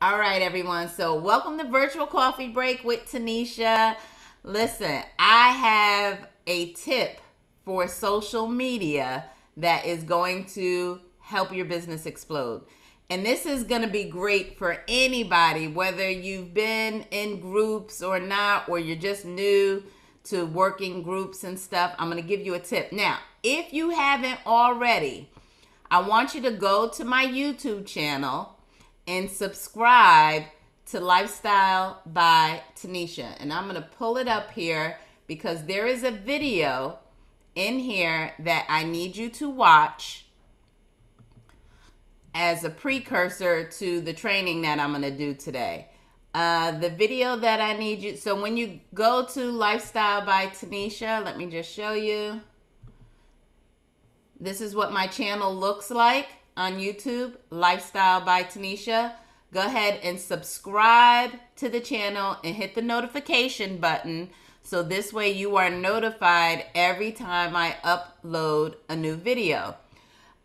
All right, everyone. So, welcome to Virtual Coffee Break with Tanisha. Listen, I have a tip for social media that is going to help your business explode. And this is going to be great for anybody, whether you've been in groups or not, or you're just new to working groups and stuff. I'm going to give you a tip. Now, if you haven't already, I want you to go to my YouTube channel and subscribe to Lifestyle by Tanisha. And I'm going to pull it up here because there is a video in here that I need you to watch as a precursor to the training that I'm going to do today. Uh, the video that I need you, so when you go to Lifestyle by Tanisha, let me just show you. This is what my channel looks like on YouTube, Lifestyle by Tanisha. Go ahead and subscribe to the channel and hit the notification button so this way you are notified every time I upload a new video.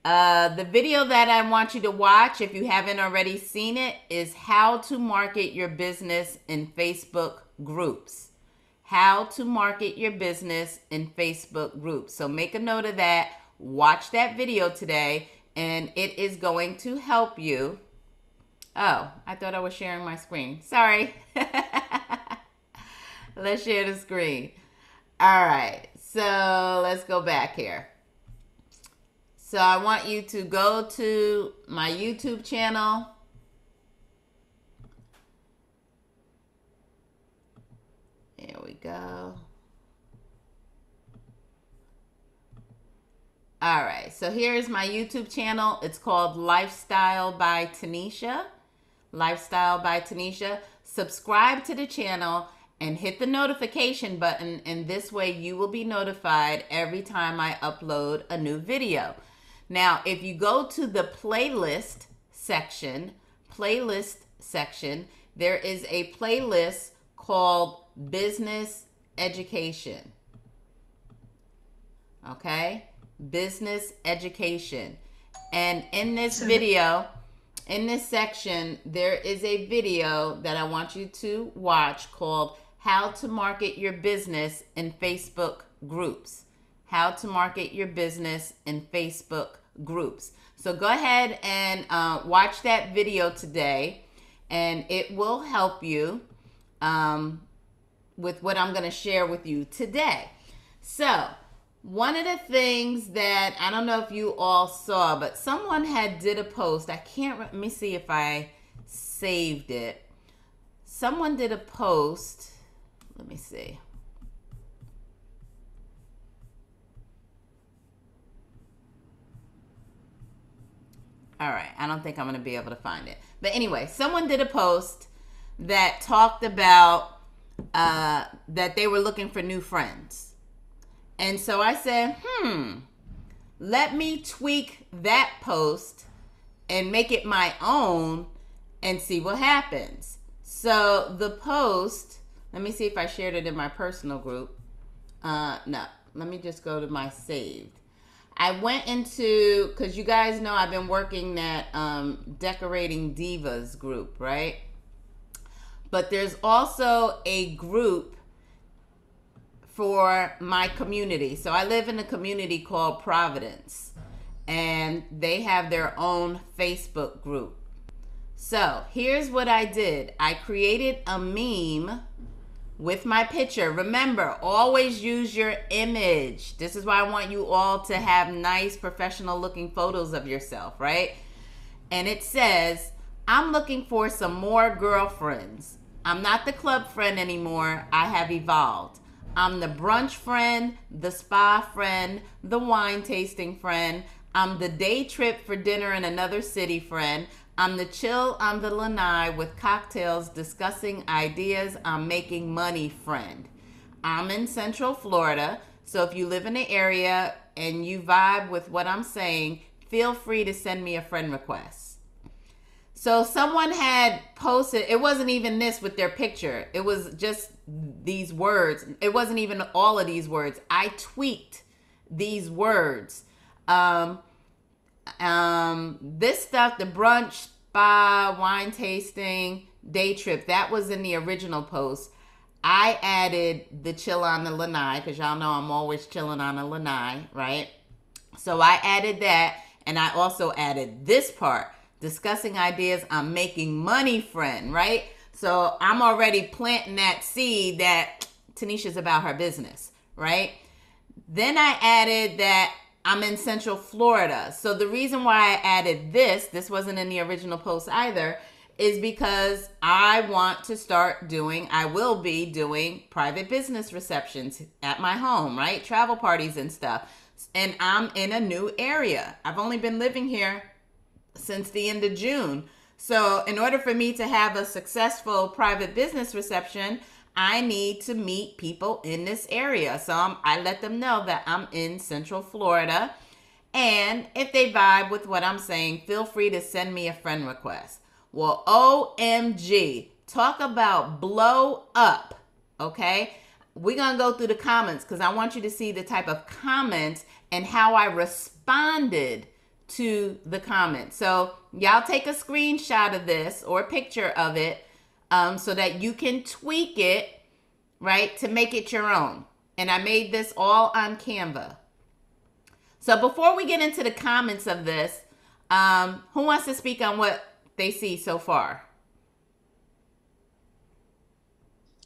Uh, the video that I want you to watch, if you haven't already seen it, is how to market your business in Facebook groups. How to market your business in Facebook groups. So make a note of that. Watch that video today and it is going to help you. Oh, I thought I was sharing my screen. Sorry. let's share the screen. All right, so let's go back here. So I want you to go to my YouTube channel. There we go. All right, so here's my YouTube channel. It's called Lifestyle by Tanisha. Lifestyle by Tanisha. Subscribe to the channel and hit the notification button, and this way you will be notified every time I upload a new video. Now, if you go to the playlist section, playlist section, there is a playlist called Business Education. Okay? Business education. And in this video, in this section, there is a video that I want you to watch called How to Market Your Business in Facebook Groups. How to Market Your Business in Facebook Groups. So go ahead and uh, watch that video today, and it will help you um, with what I'm going to share with you today. So, one of the things that I don't know if you all saw, but someone had did a post. I can't let me see if I saved it. Someone did a post. Let me see. All right, I don't think I'm going to be able to find it. But anyway, someone did a post that talked about uh, that they were looking for new friends and so I said, hmm, let me tweak that post and make it my own and see what happens. So the post, let me see if I shared it in my personal group. Uh, no, let me just go to my saved. I went into, because you guys know I've been working that um, Decorating Divas group, right? But there's also a group for my community. So I live in a community called Providence, and they have their own Facebook group. So here's what I did I created a meme with my picture. Remember, always use your image. This is why I want you all to have nice, professional looking photos of yourself, right? And it says, I'm looking for some more girlfriends. I'm not the club friend anymore. I have evolved. I'm the brunch friend, the spa friend, the wine tasting friend. I'm the day trip for dinner in another city friend. I'm the chill on the lanai with cocktails discussing ideas I'm making money friend. I'm in Central Florida, so if you live in the area and you vibe with what I'm saying, feel free to send me a friend request. So someone had posted, it wasn't even this with their picture. It was just these words. It wasn't even all of these words. I tweaked these words. Um, um, this stuff, the brunch spa, wine tasting, day trip. That was in the original post. I added the chill on the lanai because y'all know I'm always chilling on the lanai, right? So I added that, and I also added this part discussing ideas I'm making money, friend, right? So I'm already planting that seed that Tanisha's about her business, right? Then I added that I'm in Central Florida. So the reason why I added this, this wasn't in the original post either, is because I want to start doing, I will be doing private business receptions at my home, right? Travel parties and stuff. And I'm in a new area. I've only been living here since the end of June. So, in order for me to have a successful private business reception, I need to meet people in this area. So, I'm, I let them know that I'm in Central Florida. And if they vibe with what I'm saying, feel free to send me a friend request. Well, OMG, talk about blow up. Okay. We're to go through the comments because I want you to see the type of comments and how I responded to the comments. So, y'all take a screenshot of this or a picture of it um, so that you can tweak it, right, to make it your own. And I made this all on Canva. So, before we get into the comments of this, um, who wants to speak on what they see so far?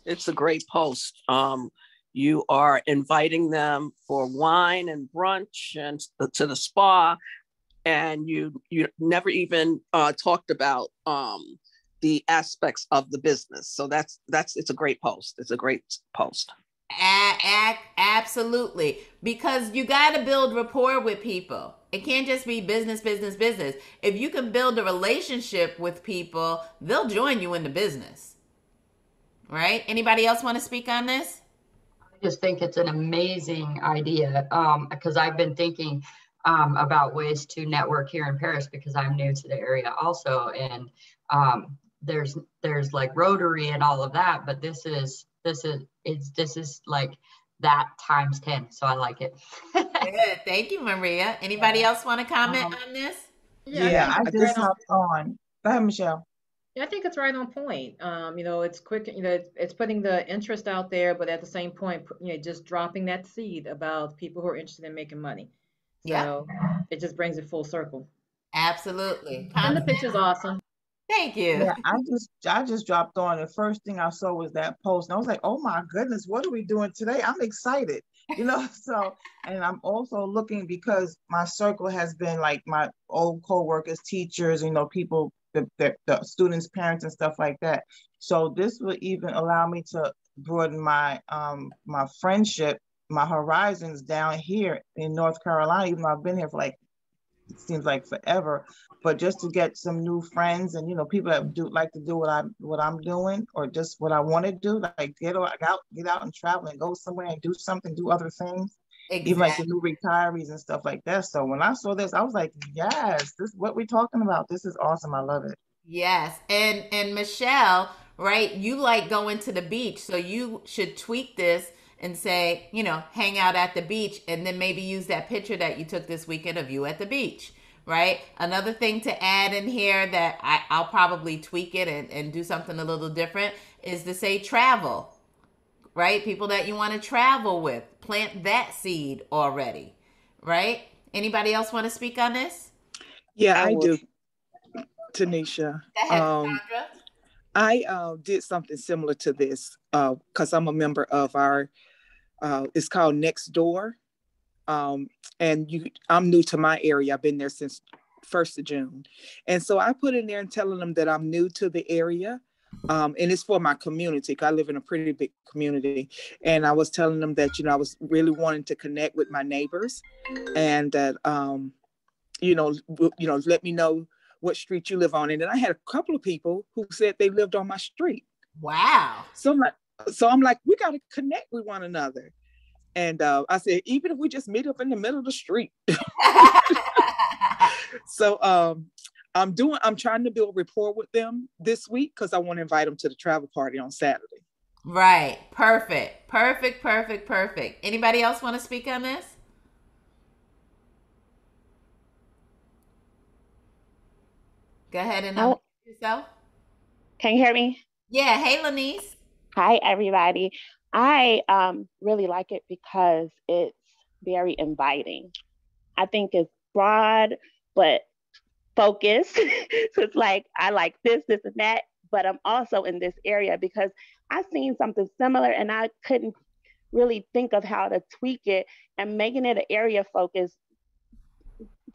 It's a great post. Um, you are inviting them for wine and brunch and to the spa, and you you never even uh, talked about um, the aspects of the business. So that's that's it's a great post. It's a great post. A- a- absolutely, because you got to build rapport with people. It can't just be business, business, business. If you can build a relationship with people, they'll join you in the business. Right? Anybody else want to speak on this? I just think it's an amazing idea because um, I've been thinking um, about ways to network here in Paris because I'm new to the area also, and um, there's there's like Rotary and all of that, but this is this is it's this is like that times 10 so i like it Good. thank you maria anybody else want to comment um, on this yeah, yeah i, I just hopped on go ahead michelle yeah, I think it's right on point. Um, you know, it's quick. You know, it's, it's putting the interest out there, but at the same point, you know, just dropping that seed about people who are interested in making money. So yeah. it just brings it full circle. Absolutely. And the picture's awesome. Thank you. Yeah, I just I just dropped on. The first thing I saw was that post, and I was like, "Oh my goodness, what are we doing today?" I'm excited, you know. so, and I'm also looking because my circle has been like my old co-workers, teachers, you know, people, the, the, the students, parents, and stuff like that. So this will even allow me to broaden my um my friendship, my horizons down here in North Carolina. Even though I've been here for like it seems like forever but just to get some new friends and you know people that do like to do what i'm what i'm doing or just what i want to do like get out get out and travel and go somewhere and do something do other things exactly. even like the new retirees and stuff like that so when i saw this i was like yes this is what we're talking about this is awesome i love it yes and and michelle right you like going to the beach so you should tweak this and say, you know, hang out at the beach and then maybe use that picture that you took this weekend of you at the beach, right? Another thing to add in here that I, I'll probably tweak it and, and do something a little different is to say travel, right? People that you want to travel with, plant that seed already, right? Anybody else want to speak on this? Yeah, I, I do, Tanisha. Ahead, um, I uh, did something similar to this because uh, I'm a member of our uh, it's called Nextdoor. Um, and you, I'm new to my area. I've been there since first of June, and so I put in there and telling them that I'm new to the area, um, and it's for my community. Cause I live in a pretty big community, and I was telling them that you know I was really wanting to connect with my neighbors, and that um, you know, you know, let me know what street you live on. And then I had a couple of people who said they lived on my street. Wow. So I'm like, so I'm like, we got to connect with one another. And uh, I said, even if we just meet up in the middle of the street. so um, I'm doing, I'm trying to build rapport with them this week because I want to invite them to the travel party on Saturday. Right. Perfect. Perfect. Perfect. Perfect. Anybody else want to speak on this? Go ahead and unmute yourself. Can you hear me? Yeah. Hey, Lanice. Hi, everybody. I um, really like it because it's very inviting. I think it's broad, but focused. so it's like, I like this, this, and that, but I'm also in this area because I've seen something similar and I couldn't really think of how to tweak it and making it an area focus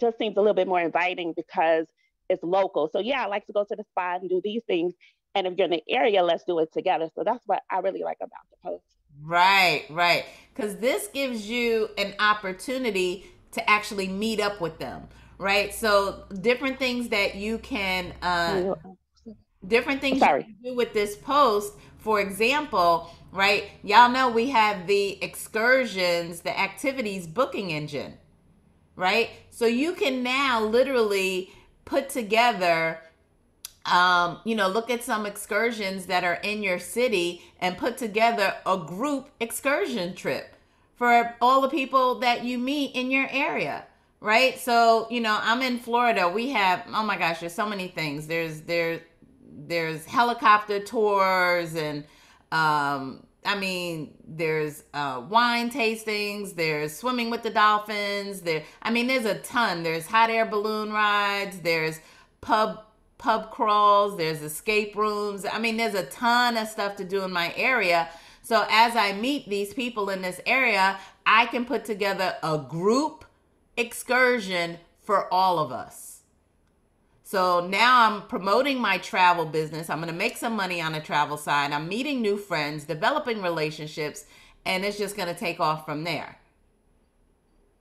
just seems a little bit more inviting because it's local. So yeah, I like to go to the spot and do these things. And if you're in the area, let's do it together. So that's what I really like about the post. Right, right. Because this gives you an opportunity to actually meet up with them, right? So different things that you can, uh, different things Sorry. you can do with this post. For example, right? Y'all know we have the excursions, the activities booking engine, right? So you can now literally put together um, you know, look at some excursions that are in your city and put together a group excursion trip for all the people that you meet in your area right? So you know i'm in florida. We have oh my gosh there's so many things. There's there there's helicopter tours and um i mean there's uh wine tastings there's swimming with the dolphins there i mean there's a ton. There's hot air balloon rides there's pub pub crawls, there's escape rooms. I mean, there's a ton of stuff to do in my area. So as I meet these people in this area, I can put together a group excursion for all of us. So now I'm promoting my travel business. I'm going to make some money on the travel side. I'm meeting new friends, developing relationships, and it's just going to take off from there.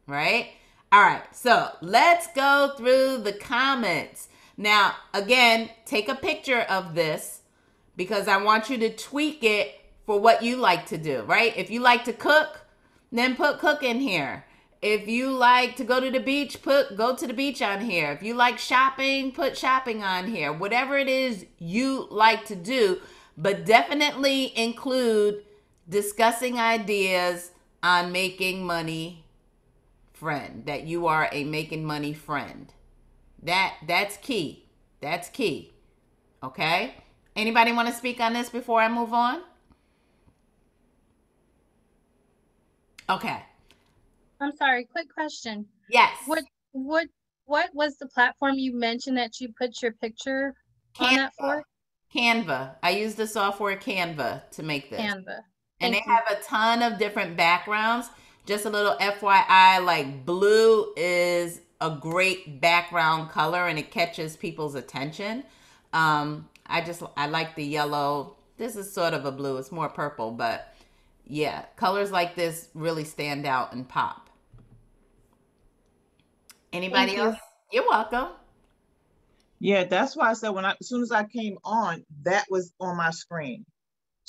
Right? All right. So let's go through the comments. Now, again, take a picture of this because I want you to tweak it for what you like to do, right? If you like to cook, then put cook in here. If you like to go to the beach, put go to the beach on here. If you like shopping, put shopping on here. Whatever it is you like to do, but definitely include discussing ideas on making money friend that you are a making money friend. That that's key. That's key. Okay? Anybody want to speak on this before I move on? Okay. I'm sorry, quick question. Yes. What what what was the platform you mentioned that you put your picture Canva. on that for? Canva. I use the software Canva to make this. Canva. Thank and they you. have a ton of different backgrounds. Just a little FYI, like blue is a great background color and it catches people's attention. Um, I just I like the yellow. This is sort of a blue. It's more purple, but yeah, colors like this really stand out and pop. Anybody else? You. You're welcome. Yeah, that's why I said when I as soon as I came on, that was on my screen.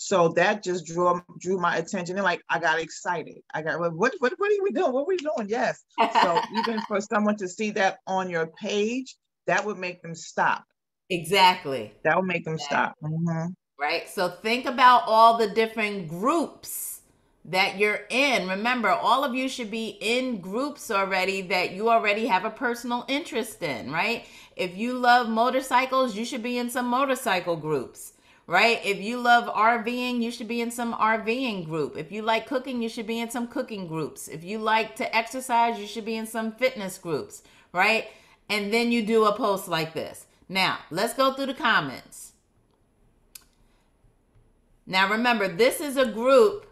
So that just drew drew my attention and like I got excited. I got what what what are we doing? What are we doing? Yes. So even for someone to see that on your page, that would make them stop. Exactly. That would make them exactly. stop. Mm-hmm. Right. So think about all the different groups that you're in. Remember, all of you should be in groups already that you already have a personal interest in, right? If you love motorcycles, you should be in some motorcycle groups right? If you love RVing, you should be in some RVing group. If you like cooking, you should be in some cooking groups. If you like to exercise, you should be in some fitness groups, right? And then you do a post like this. Now, let's go through the comments. Now, remember, this is a group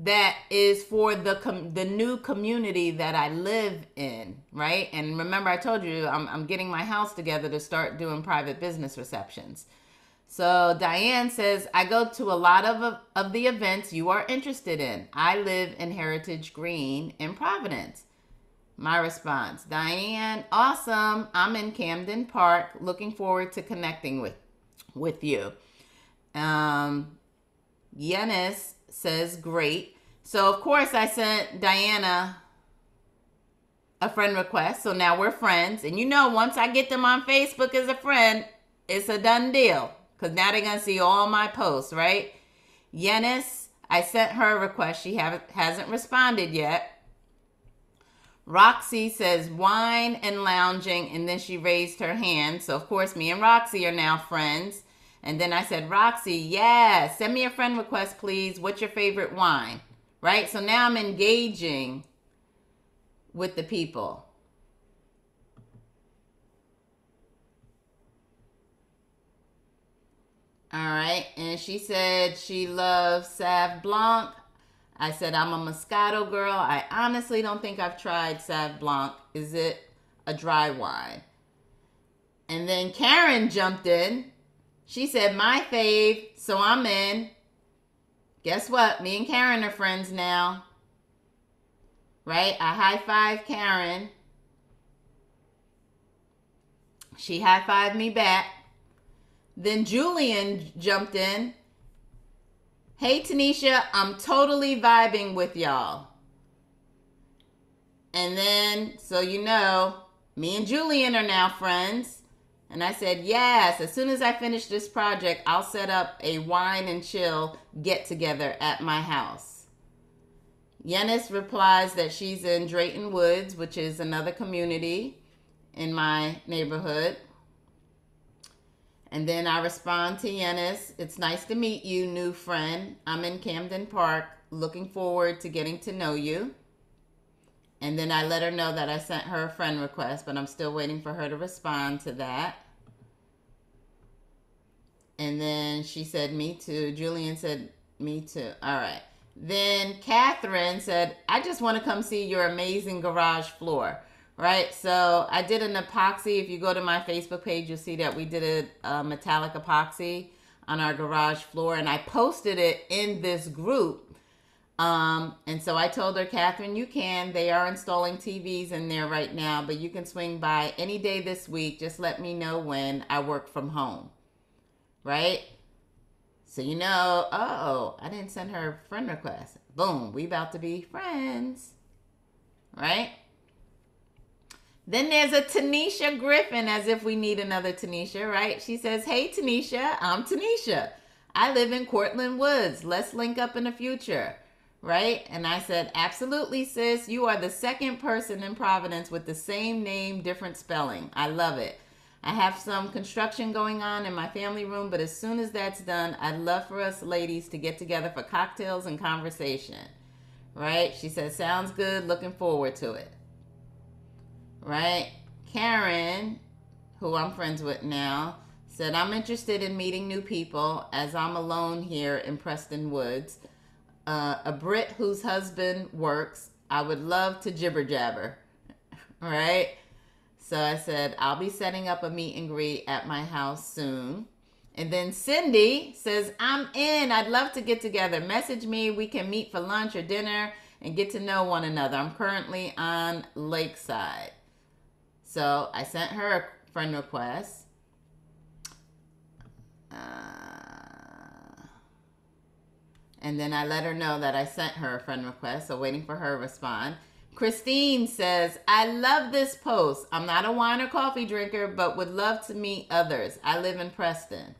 that is for the com- the new community that I live in, right? And remember, I told you I'm, I'm getting my house together to start doing private business receptions. So Diane says, I go to a lot of, of the events you are interested in. I live in Heritage Green in Providence. My response, Diane, awesome. I'm in Camden Park. Looking forward to connecting with with you. Um, Yenis says, great. So of course I sent Diana a friend request. So now we're friends. And you know, once I get them on Facebook as a friend, it's a done deal because now they're gonna see all my posts, right? Yenis, I sent her a request. She hasn't responded yet. Roxy says wine and lounging, and then she raised her hand. So, of course, me and Roxy are now friends. And then I said, Roxy, yeah, send me a friend request, please. What's your favorite wine? Right? So now I'm engaging with the people. All right. And she said she loves Sauv Blanc. I said, I'm a Moscato girl. I honestly don't think I've tried Sauv Blanc. Is it a dry wine? And then Karen jumped in. She said, My fave. So I'm in. Guess what? Me and Karen are friends now. Right? I high five Karen. She high fived me back. Then Julian jumped in. Hey, Tanisha, I'm totally vibing with y'all. And then, so you know, me and Julian are now friends. And I said, yes, as soon as I finish this project, I'll set up a wine and chill get together at my house. Yenis replies that she's in Drayton Woods, which is another community in my neighborhood. And then I respond to Yenis, it's nice to meet you, new friend. I'm in Camden Park, looking forward to getting to know you. And then I let her know that I sent her a friend request, but I'm still waiting for her to respond to that. And then she said, Me too. Julian said, Me too. All right. Then Catherine said, I just want to come see your amazing garage floor right? So I did an epoxy. If you go to my Facebook page, you'll see that we did a, a, metallic epoxy on our garage floor, and I posted it in this group. Um, and so I told her, Catherine, you can. They are installing TVs in there right now, but you can swing by any day this week. Just let me know when I work from home, right? So you know, oh, I didn't send her a friend request. Boom, we about to be friends, right? Then there's a Tanisha Griffin, as if we need another Tanisha, right? She says, Hey, Tanisha, I'm Tanisha. I live in Cortland Woods. Let's link up in the future, right? And I said, Absolutely, sis. You are the second person in Providence with the same name, different spelling. I love it. I have some construction going on in my family room, but as soon as that's done, I'd love for us ladies to get together for cocktails and conversation, right? She said, Sounds good. Looking forward to it right? Karen, who I'm friends with now, said, I'm interested in meeting new people as I'm alone here in Preston Woods. Uh, a Brit whose husband works. I would love to jibber jabber, right? So I said, I'll be setting up a meet and greet at my house soon. And then Cindy says, I'm in. I'd love to get together. Message me. We can meet for lunch or dinner and get to know one another. I'm currently on Lakeside. So I sent her a friend request. Uh, and then I let her know that I sent her a friend request, so waiting for her to respond. Christine says, I love this post. I'm not a wine or coffee drinker, but would love to meet others. I live in Preston.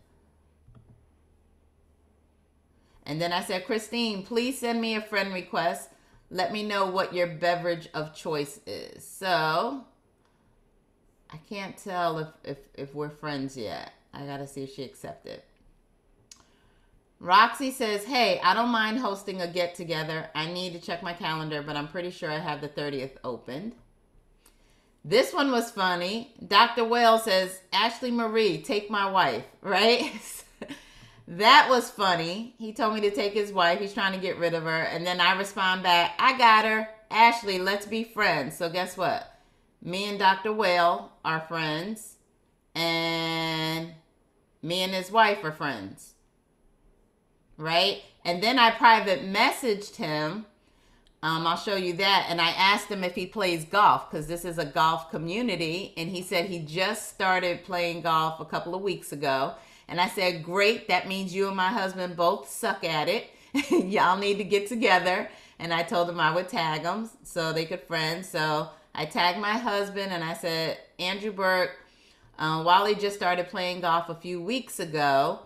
And then I said, Christine, please send me a friend request. Let me know what your beverage of choice is. So I can't tell if, if, if we're friends yet. I gotta see if she accepted. Roxy says, Hey, I don't mind hosting a get together. I need to check my calendar, but I'm pretty sure I have the 30th opened. This one was funny. Dr. Whale says, Ashley Marie, take my wife, right? that was funny. He told me to take his wife. He's trying to get rid of her. And then I respond back, I got her. Ashley, let's be friends. So guess what? Me and Dr. Whale are friends, and me and his wife are friends. Right? And then I private messaged him. Um, I'll show you that. And I asked him if he plays golf because this is a golf community. And he said he just started playing golf a couple of weeks ago. And I said, Great, that means you and my husband both suck at it. Y'all need to get together. And I told him I would tag them so they could friend. So I tagged my husband and I said, Andrew Burke, uh, Wally just started playing golf a few weeks ago.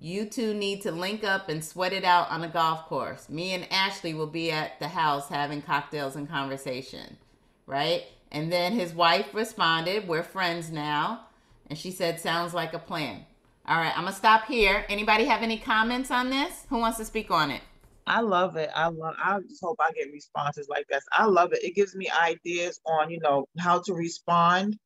You two need to link up and sweat it out on a golf course. Me and Ashley will be at the house having cocktails and conversation. right? And then his wife responded, We're friends now. And she said, Sounds like a plan. All right, I'm gonna stop here. Anybody have any comments on this? Who wants to speak on it? I love it. I love I just hope I get responses like this. I love it. It gives me ideas on, you know, how to respond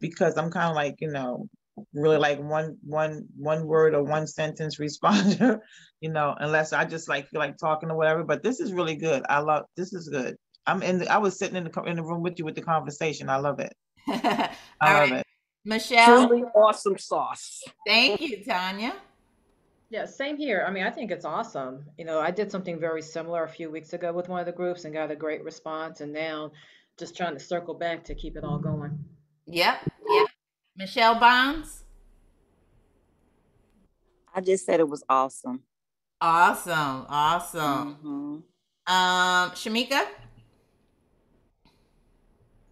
because I'm kind of like, you know, really like one one one word or one sentence responder, you know, unless I just like feel like talking or whatever. But this is really good. I love this is good. I'm in. The, I was sitting in the in the room with you with the conversation. I love it. I love right. it. Michelle, truly awesome sauce. Thank you, Tanya. Yeah, same here. I mean, I think it's awesome. You know, I did something very similar a few weeks ago with one of the groups and got a great response, and now just trying to circle back to keep it all going. Yep. Yep. Michelle Bonds. I just said it was awesome. Awesome. Awesome. Mm-hmm. Um, Shamika.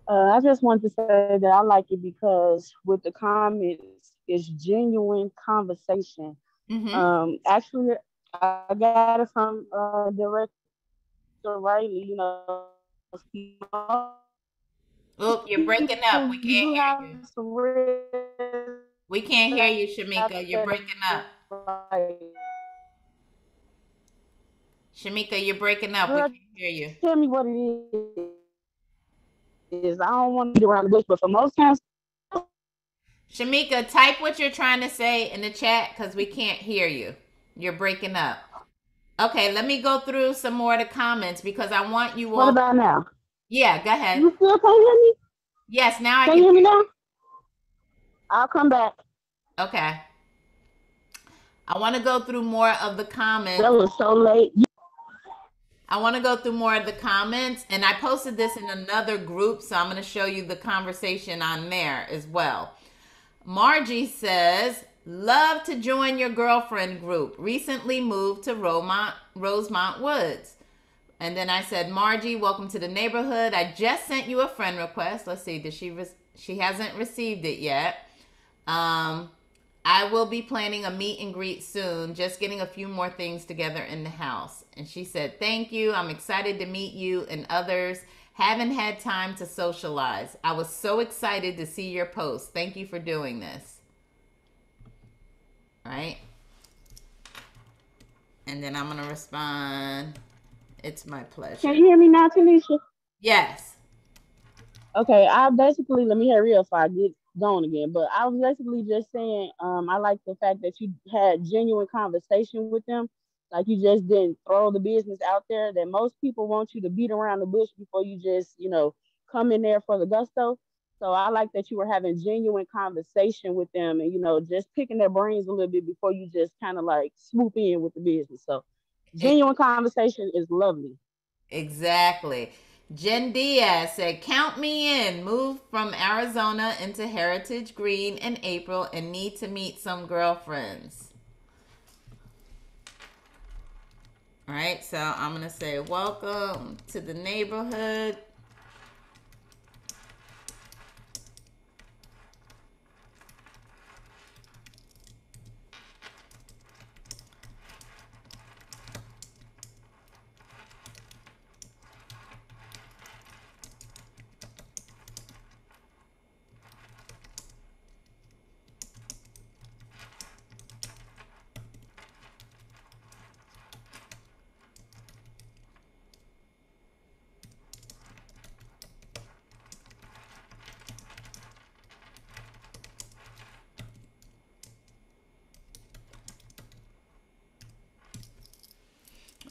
Uh, I just want to say that I like it because with the comments, it's genuine conversation. Mm-hmm. Um, actually, I got it from uh, Director Riley. You know. Oh, you're breaking up. We can't hear you. We can't hear you, Shamika. You're breaking up. Shamika, you're breaking up. We can't hear you. Tell me what it is is I don't want to be around the bush, but for most times. Shamika, type what you're trying to say in the chat because we can't hear you. You're breaking up. Okay, let me go through some more of the comments because I want you all. What about now? Yeah, go ahead. You still can't hear me? Yes, now I can. Can you hear me now? I'll come back. Okay. I want to go through more of the comments. That was so late. I want to go through more of the comments, and I posted this in another group, so I'm going to show you the conversation on there as well. Margie says, Love to join your girlfriend group. Recently moved to Rosemont, Rosemont Woods. And then I said, Margie, welcome to the neighborhood. I just sent you a friend request. Let's see, did she? Re- she hasn't received it yet. Um, I will be planning a meet and greet soon, just getting a few more things together in the house. And she said, Thank you. I'm excited to meet you and others. Haven't had time to socialize. I was so excited to see your post. Thank you for doing this. Right? And then I'm going to respond. It's my pleasure. Can you hear me now, Tanisha? Yes. Okay, I basically let me hurry up if I get going again. But I was basically just saying, um, I like the fact that you had genuine conversation with them. Like you just didn't throw the business out there. That most people want you to beat around the bush before you just, you know, come in there for the gusto. So I like that you were having genuine conversation with them and you know just picking their brains a little bit before you just kind of like swoop in with the business. So genuine conversation is lovely. Exactly. Jen Diaz said, Count me in. Moved from Arizona into Heritage Green in April and need to meet some girlfriends. All right, so I'm to say, Welcome to the neighborhood.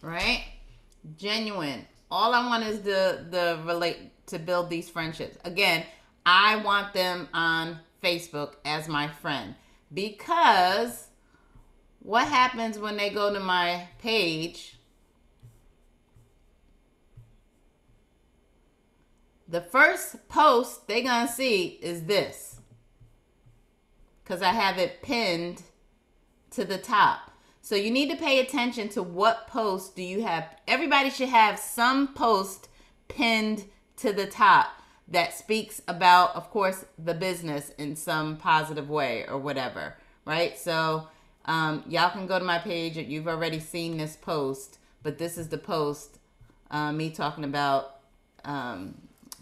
Right? Genuine. All I want is the the relate to build these friendships. Again, I want them on Facebook as my friend because what happens when they go to my page? The first post they're gonna see is this because I have it pinned to the top. So you need to pay attention to what post do you have. Everybody should have some post pinned to the top that speaks about, of course, the business in some positive way or whatever, right? So um, y'all can go to my page. You've already seen this post, but this is the post, uh, me talking about um,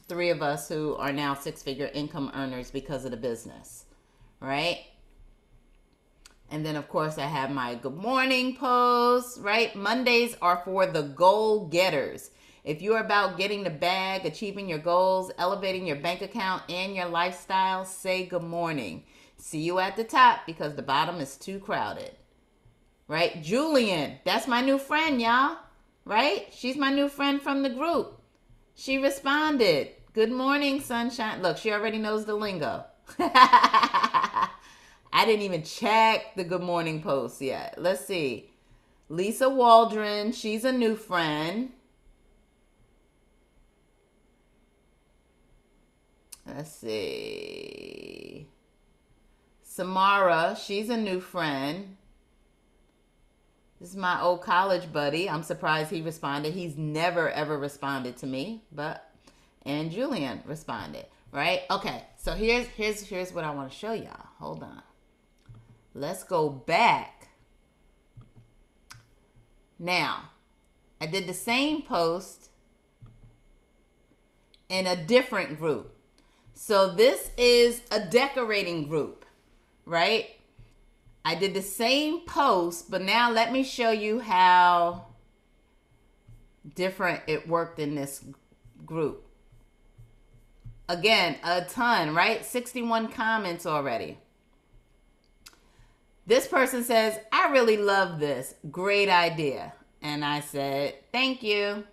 three of us who are now six figure income earners because of the business, right? And then, of course, I have my good morning posts, right? Mondays are for the goal getters. If you're about getting the bag, achieving your goals, elevating your bank account and your lifestyle, say good morning. See you at the top because the bottom is too crowded. Right? Julian, that's my new friend, y'all. Right? She's my new friend from the group. She responded, Good morning, sunshine. Look, she already knows the lingo. I didn't even check the good morning post yet. Let's see. Lisa Waldron, she's a new friend. Let's see. Samara, she's a new friend. This is my old college buddy. I'm surprised he responded. He's never ever responded to me, but and Julian responded, right? Okay. So here's here's here's what I want to show y'all. Hold on. Let's go back. Now, I did the same post in a different group. So this is a decorating group, right? I did the same post, but now let me show you how different it worked in this group. Again, a ton, right? 61 comments already. This person says, I really love this. Great idea. And I said, Thank you.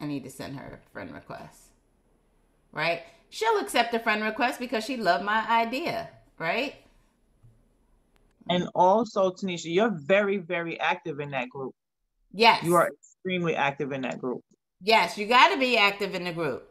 I need to send her a friend request right? She'll accept a friend request because she loved my idea, right? And also, Tanisha, you're very, very active in that group. Yes. You are extremely active in that group. Yes, you got to be active in the group.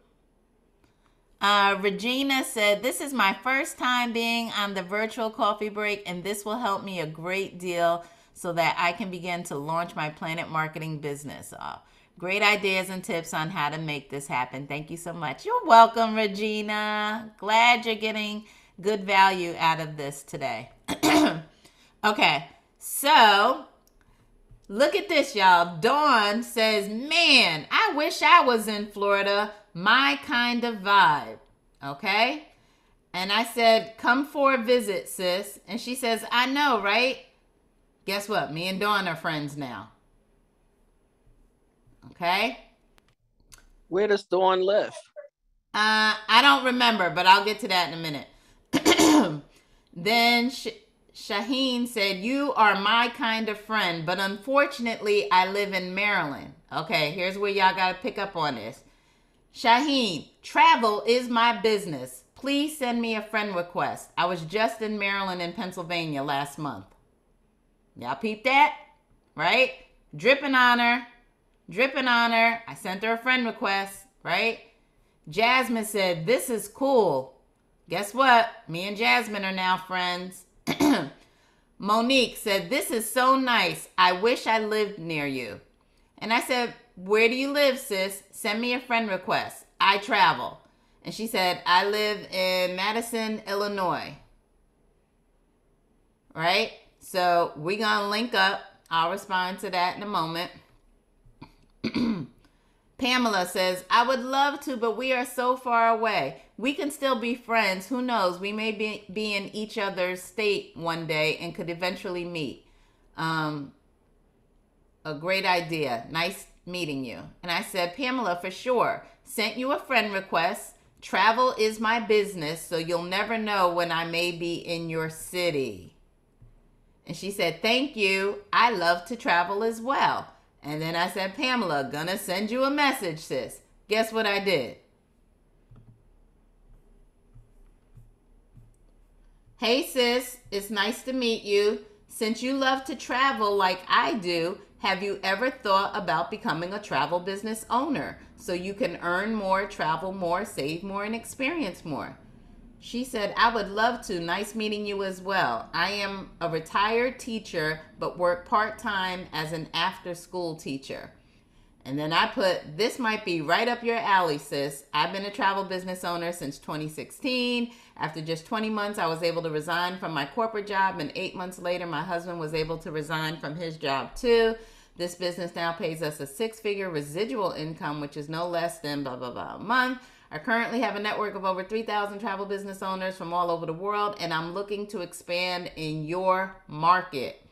Uh, Regina said, This is my first time being on the virtual coffee break, and this will help me a great deal so that I can begin to launch my PlanNet Marketing business. Uh, Great ideas and tips on how to make this happen. Thank you so much. You're welcome, Regina. Glad you're getting good value out of this today. okay, so look at this, y'all. Dawn says, Man, I wish I was in Florida. My kind of vibe. Okay. And I said, Come for a visit, sis. And she says, I know, right? Guess what? Me and Dawn are friends now. Okay. Where does Dawn live? Uh, I don't remember, but I'll get to that in a minute. then Sh- Shaheen said, You are my kind of friend, but unfortunately, I live in Maryland. Okay, here's where y'all got to pick up on this. Shaheen, travel is my business. Please send me a friend request. I was just in Maryland and Pennsylvania last month. Y'all peep that? Right? Dripping on her dripping on her. I sent her a friend request, right? Jasmine said, This is cool. Guess what? Me and Jasmine are now friends. Monique said, This is so nice. I wish I lived near you. And I said, Where do you live, sis? Send me a friend request. I travel. And she said, I live in Madison, Illinois. Right? So going to link up. I'll respond to that in a moment. Pamela says, I would love to, but we are so far away. We can still be friends. Who knows? We may be, be in each other's state one day and could eventually meet. Um, a great idea. Nice meeting you. And I said, Pamela, for sure. Sent you a friend request. Travel is my business, so you'll never know when I may be in your city. And she said, Thank you. I love to travel as well. And then I said, Pamela, gonna send you a message, sis. Guess what I did? Hey, sis, it's nice to meet you. Since you love to travel like I do, have you ever thought about becoming a travel business owner so you can earn more, travel more, save more, and experience more? She said, I would love to. Nice meeting you as well. I am a retired teacher, but work part time as an after school teacher. And then I put, This might be right up your alley, sis. I've been a travel business owner since 2016. After just 20 months, I was able to resign from my corporate job, and eight months later, my husband was able to resign from his job too. This business now pays us a six figure residual income, which is no less than blah, blah, blah a month. I currently have a network of over 3,000 travel business owners from all over the world, and I'm looking to expand in your market.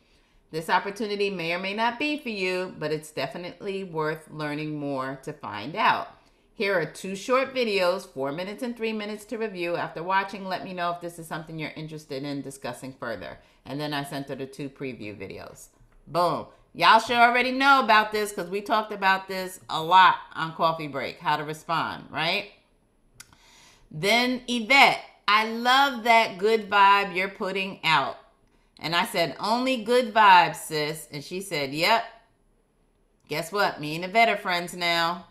This opportunity may or may not be for you, but it's definitely worth learning more to find out. Here are two short videos, four minutes and three minutes to review. After watching, let me know if this is something you're interested in discussing further. And then I sent her the two preview videos. Boom. Y'all should already know about this because we talked about this a lot on Coffee Break, how to respond, right? Then Yvette, I love that good vibe you're putting out. And I said, only good vibes, sis. And she said, yep. Guess what? Me and Yvette are friends now.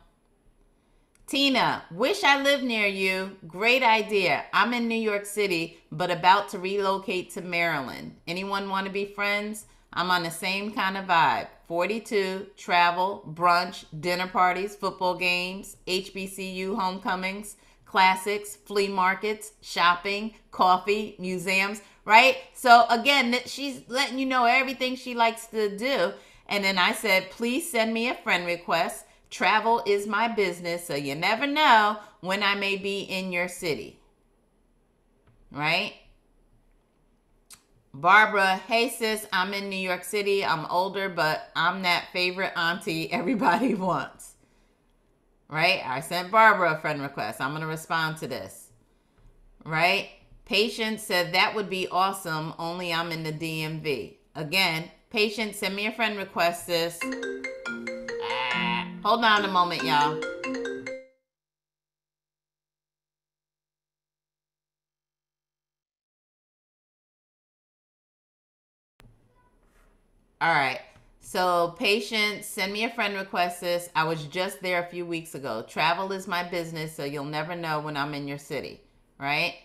Tina, wish I lived near you. Great idea. I'm in New York City, but about to relocate to Maryland. Anyone want to be friends? I'm on the same kind of vibe. 42, travel, brunch, dinner parties, football games, HBCU homecomings, classics, flea markets, shopping, coffee, museums, right? So again, she's letting you know everything she likes to do. And then I said, please send me a friend request. Travel is my business, so you never know when I may be in your city. Right? Barbara, hey sis, I'm in New York City. I'm older, but I'm that favorite auntie everybody wants. Right? I sent Barbara a friend request. I'm going to respond to this. Right? Patience said that would be awesome, only I'm in the DMV. Again, patient, send me a friend request, sis. Hold on a moment, y'all. All right. So, patient, send me a friend request this. I was just there a few weeks ago. Travel is my business, so you'll never know when I'm in your city, right?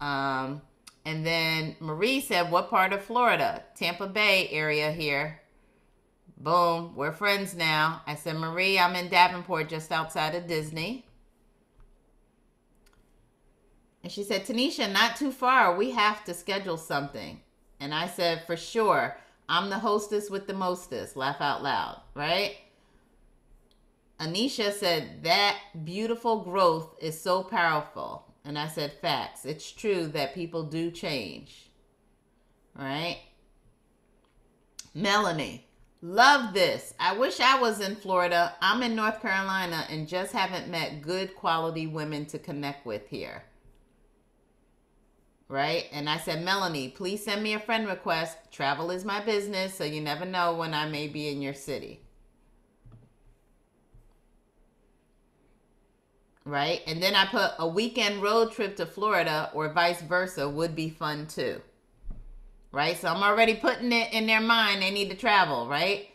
Um, and then Marie said, What part of Florida? Tampa Bay area here. Boom, we're friends now. I said, Marie, I'm in Davenport just outside of Disney. And she said, Tanisha, not too far. We have to schedule something. And I said, for sure. I'm the hostess with the mostest. Laugh out loud, right? Anisha said, that beautiful growth is so powerful. And I said, facts. It's true that people do change, right? Melanie, Love this. I wish I was in Florida. I'm in North Carolina and just haven't met good quality women to connect with here. Right? And I said, Melanie, please send me a friend request. Travel is my business, so you never know when I may be in your city. Right? And then I put a weekend road trip to Florida or vice versa would be fun too right? So I'm already putting it in their mind they need to travel, right?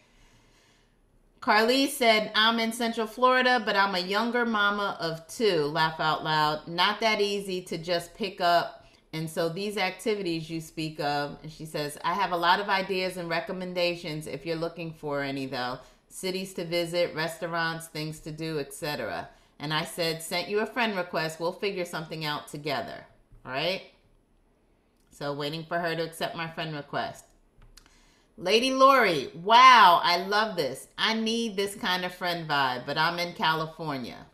Carly said, I'm in Central Florida, but I'm a younger mama of two. Laugh out loud. Not that easy to just pick up. And so these activities you speak of, and she says, I have a lot of ideas and recommendations if you're looking for any though. Cities to visit, restaurants, things to do, etc. And I said, sent you a friend request. We'll figure something out together. Right? So waiting for her to accept my friend request. Lady Lori, wow, I love this. I need this kind of friend vibe, but I'm in California.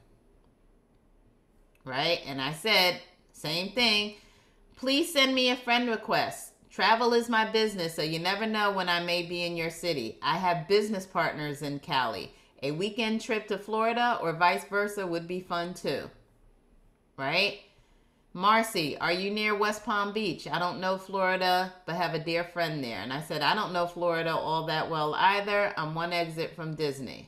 Right? And I said, same thing. Please send me a friend request. Travel is my business, so you never know when I may be in your city. I have business partners in Cali. A weekend trip to Florida or vice versa would be fun too. Right? Marcy, are you near West Palm Beach? I don't know Florida, but have a dear friend there. And I said, I don't know Florida all that well either. I'm one exit from Disney.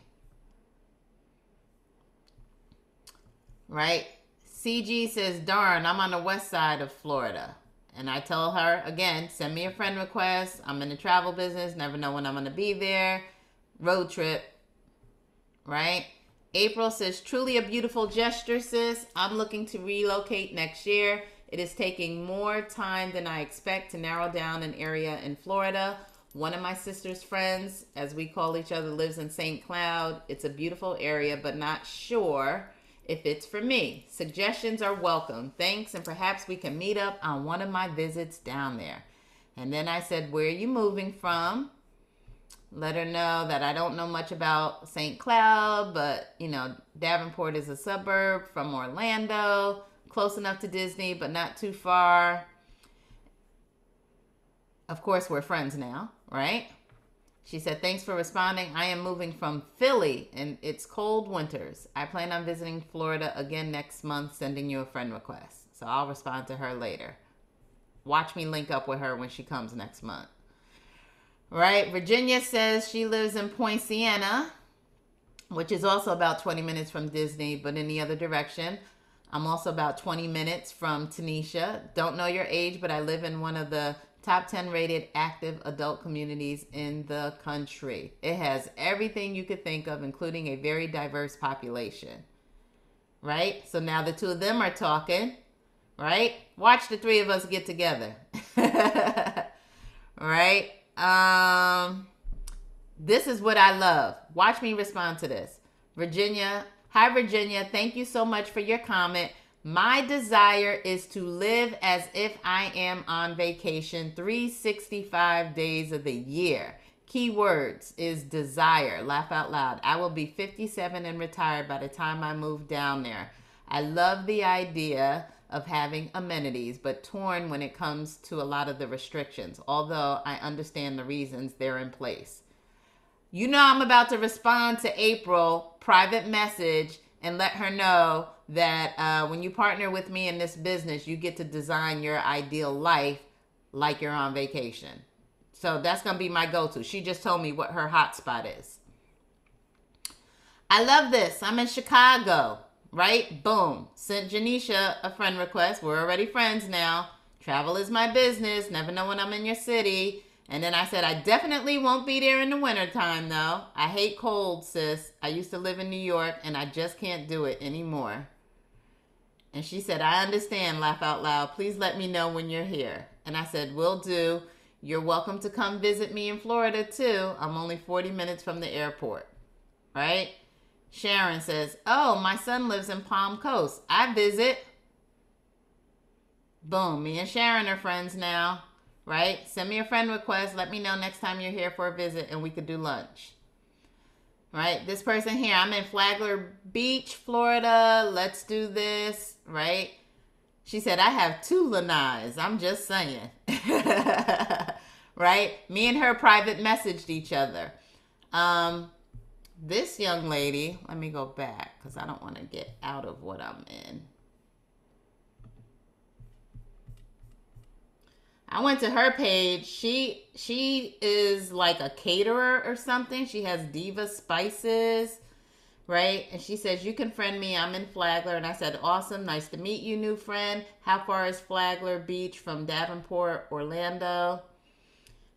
Right? CG says, darn, I'm on the west side of Florida. And I tell her, again, send me a friend request. I'm in the travel business, never know when I'm going to be there. Road trip. Right? April says, truly a beautiful gesture, sis. I'm looking to relocate next year. It is taking more time than I expect to narrow down an area in Florida. One of my sister's friends, as we call each other, lives in St. Cloud. It's a beautiful area, but not sure if it's for me. Suggestions are welcome. Thanks, and perhaps we can meet up on one of my visits down there. And then I said, Where are you moving from? Let her know that I don't know much about St. Cloud, but you know, Davenport is a suburb from Orlando, close enough to Disney, but not too far. Of course, we're friends now, right? She said, Thanks for responding. I am moving from Philly and it's cold winters. I plan on visiting Florida again next month, sending you a friend request. So I'll respond to her later. Watch me link up with her when she comes next month. Right? Virginia says she lives in Poinciana, which is also about 20 minutes from Disney, but in the other direction. I'm also about 20 minutes from Tanisha. Don't know your age, but I live in one of the top 10 rated active adult communities in the country. It has everything you could think of, including a very diverse population. Right? So now the two of them are talking, right? Watch the three of us get together. right? Um this is what I love. Watch me respond to this. Virginia, hi Virginia, thank you so much for your comment. My desire is to live as if I am on vacation 365 days of the year. Keywords is desire. Laugh out loud. I will be 57 and retired by the time I move down there. I love the idea of having amenities, but torn when it comes to a lot of the restrictions, although I understand the reasons they're in place. You know, I'm about to respond to April private message and let her know that uh, when you partner with me in this business, you get to design your ideal life like you're on vacation. So that's going to be my go to. She just told me what her hotspot is. I love this. I'm in Chicago, right? Boom. Sent Janisha a friend request. We're already friends now. Travel is my business. Never know when I'm in your city. And then I said, I definitely won't be there in the wintertime, though. I hate cold, sis. I used to live in New York and I just can't do it anymore. And she said, I understand, laugh out loud. Please let me know when you're here. And I said, Will do. You're welcome to come visit me in Florida, too. I'm only 40 minutes from the airport. Right? Sharon says, Oh, my son lives in Palm Coast. I visit. Boom. Me and Sharon are friends now right? Send me a friend request. Let me know next time you're here for a visit and we could do lunch. Right? This person here, I'm in Flagler Beach, Florida. Let's do this, right? She said, I have two lanais. I'm just saying. right? Me and her private messaged each other. Um, this young lady, let me go back because I don't want to get out of what I'm in. I went to her page. She she is like a caterer or something. She has Diva Spices, right? And she says you can friend me. I'm in Flagler, and I said awesome, nice to meet you, new friend. How far is Flagler Beach from Davenport, Orlando?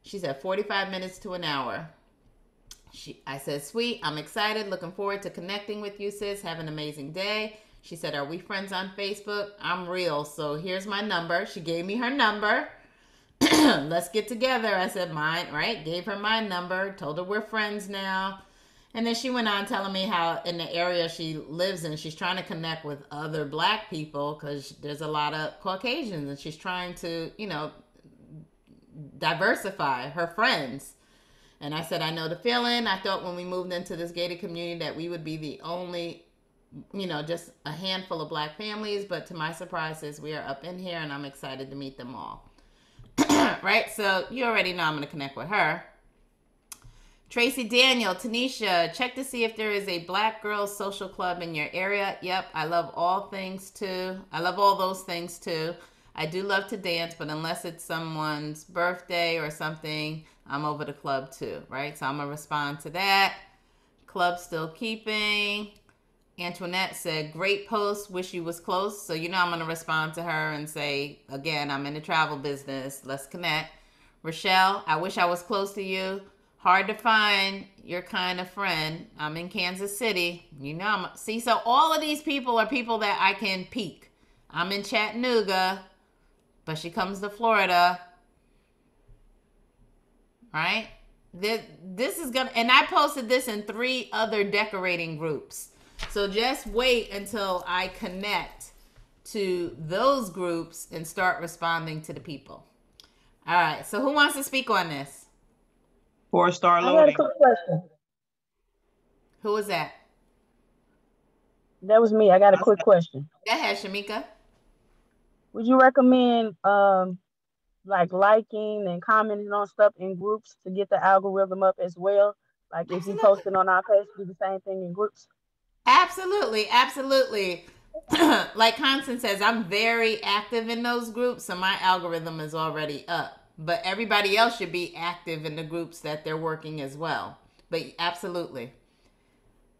She said 45 minutes to an hour. She, I said, sweet. I'm excited. Looking forward to connecting with you, sis. Have an amazing day. She said, Are we friends on Facebook? I'm real. So here's my number. She gave me her number. let's get together. I said, mine, right? Gave her my number, told her we're friends now. And then she went on telling me how in the area she lives in, she's trying to connect with other black people because there's a lot of Caucasians and she's trying to, you know, diversify her friends. And I said, I know the feeling. I thought when we moved into this gated community that we would be the only, you know, just a handful of black families. But to my surprises, we are up in here and I'm excited to meet them all. right? So you already know I'm going to connect with her. Tracy Daniel, Tanisha, check to see if there is a black girls social club in your area. Yep, I love all things too. I love all those things too. I do love to dance, but unless it's someone's birthday or something, I'm over the club too, right? So I'm going to respond to that. Club still keeping. Antoinette said, Great post. Wish you was close. So, you know, I'm going to respond to her and say, Again, I'm in the travel business. Let's connect. Rochelle, I wish I was close to you. Hard to find your kind of friend. I'm in Kansas City. You know, I'm, see, so all of these people are people that I can peek. I'm in Chattanooga, but she comes to Florida. Right? This, this is gonna, and I posted this in three other decorating groups. So just wait until I connect to those groups and start responding to the people. All right. So who wants to speak on this? Four star loading. I got a quick question. Who was that? That was me. I got a quick question. Go ahead, Shamika. Would you recommend um like liking and commenting on stuff in groups to get the algorithm up as well? Like if you post it on our page, do the same thing in groups? Absolutely, absolutely. like Constance says, I'm very active in those groups, so my algorithm is already up. But everybody else should be active in the groups that they're working as well. But absolutely.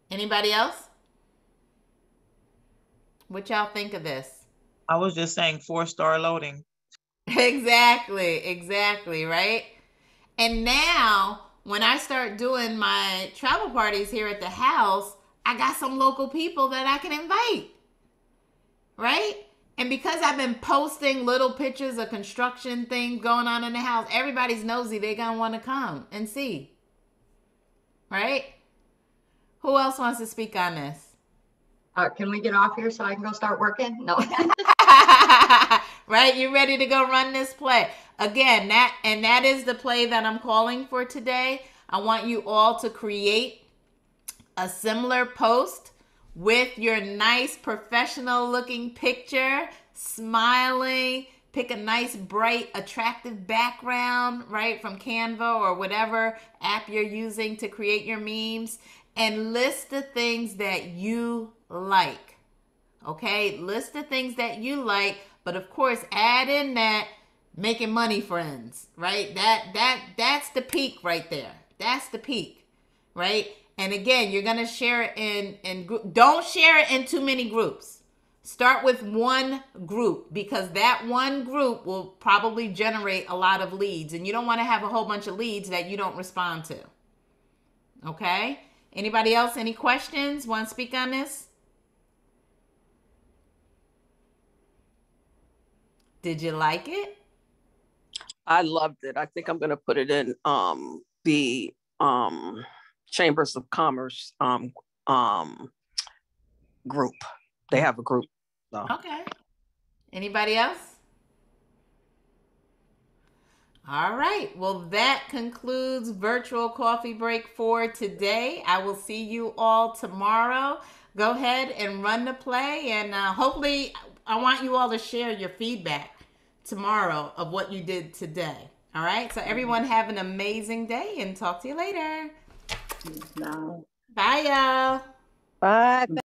Anybody else? What y'all think of this? I was just saying four star loading. Exactly, exactly, right? And now when I start doing my travel parties here at the house, I got some local people that I can invite. Right? And because I've been posting little pictures of construction things going on in the house, everybody's nosy. They're going to want to come and see. Right? Who else wants to speak on this? Uh, can we get off here so I can go start working? No. right? You're ready to go run this play? Again, that and that is the play that I'm calling for today. I want you all to create a similar post with your nice professional looking picture, smiling, pick a nice bright attractive background, right, from Canva or whatever app you're using to create your memes and list the things that you like. Okay? List the things that you like, but of course, add in that making money friends, right? That that that's the peak right there. That's the peak, right? And again, you're to share it in in group. Don't share it in too many groups. Start with one group because that one group will probably generate a lot of leads and you don't want to have a whole bunch of leads that you don't respond to. Okay? Anybody else any questions? Want to speak on this? Did you like it? I loved it. I think I'm going to put it in um the um chambers of commerce um, um, group. They have a group. So. Okay. Anybody else? All right. Well, that concludes virtual coffee break for today. I will see you all tomorrow. Go ahead and run the play, and uh, hopefully, I want you all to share your feedback tomorrow of what you did today. All right. So, everyone, have an amazing day, and talk to you later. Bye, y'all. Bye.